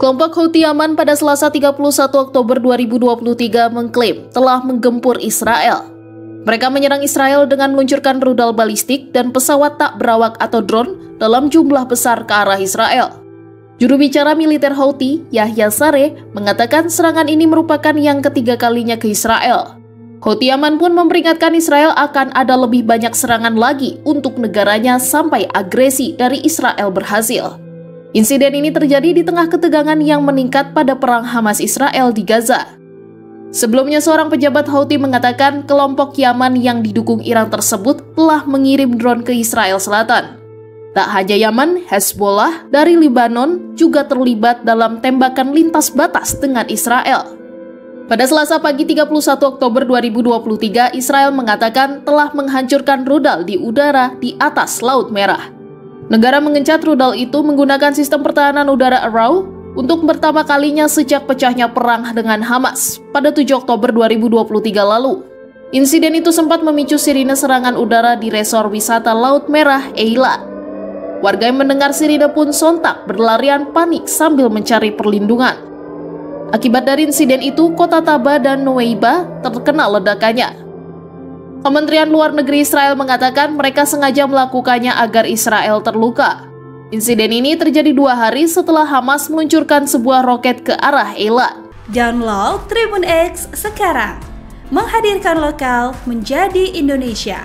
Kelompok Houthi Yaman pada Selasa 31 Oktober 2023 mengklaim telah menggempur Israel. Mereka menyerang Israel dengan meluncurkan rudal balistik dan pesawat tak berawak atau drone dalam jumlah besar ke arah Israel. Juru bicara militer Houthi, Yahya Sare, mengatakan serangan ini merupakan yang ketiga kalinya ke Israel. Houthi Yaman pun memperingatkan Israel akan ada lebih banyak serangan lagi untuk negaranya sampai agresi dari Israel berhasil. Insiden ini terjadi di tengah ketegangan yang meningkat pada perang Hamas Israel di Gaza. Sebelumnya seorang pejabat Houthi mengatakan kelompok Yaman yang didukung Iran tersebut telah mengirim drone ke Israel Selatan. Tak hanya Yaman, Hezbollah dari Lebanon juga terlibat dalam tembakan lintas batas dengan Israel. Pada Selasa pagi 31 Oktober 2023, Israel mengatakan telah menghancurkan rudal di udara di atas Laut Merah. Negara mengencat rudal itu menggunakan sistem pertahanan udara Arrow untuk pertama kalinya sejak pecahnya perang dengan Hamas pada 7 Oktober 2023 lalu. Insiden itu sempat memicu sirine serangan udara di resor wisata Laut Merah Eilat. Warga yang mendengar sirine pun sontak berlarian panik sambil mencari perlindungan. Akibat dari insiden itu, kota Taba dan Nuweiba terkena ledakannya. Kementerian Luar Negeri Israel mengatakan mereka sengaja melakukannya agar Israel terluka. Insiden ini terjadi dua hari setelah Hamas meluncurkan sebuah roket ke arah Eilat. Download Tribun X sekarang, menghadirkan lokal menjadi Indonesia.